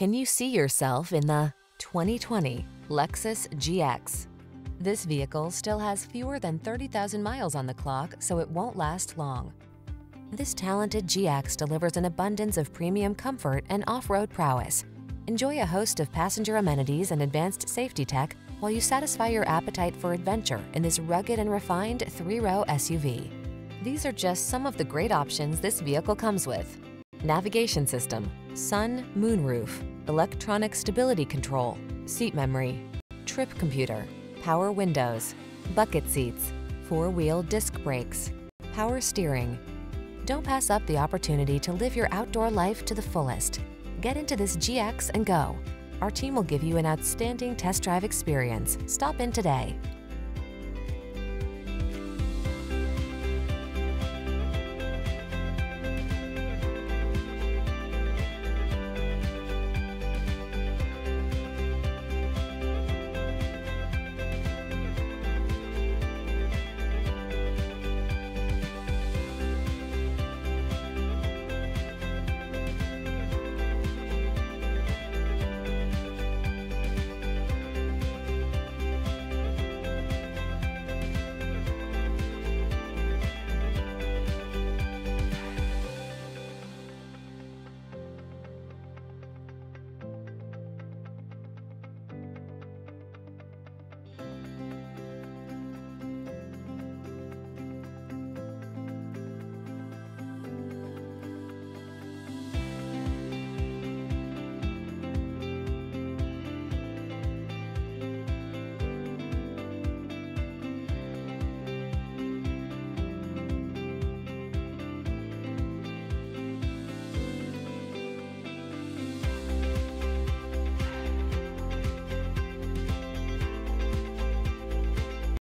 Can you see yourself in the 2020 Lexus GX? This vehicle still has fewer than 30,000 miles on the clock, so it won't last long. This talented GX delivers an abundance of premium comfort and off-road prowess. Enjoy a host of passenger amenities and advanced safety tech while you satisfy your appetite for adventure in this rugged and refined three-row SUV. These are just some of the great options this vehicle comes with. Navigation system, sun, moonroof, electronic stability control, seat memory, trip computer, power windows, bucket seats, four-wheel disc brakes, power steering. Don't pass up the opportunity to live your outdoor life to the fullest. Get into this GX and go. Our team will give you an outstanding test drive experience. Stop in today.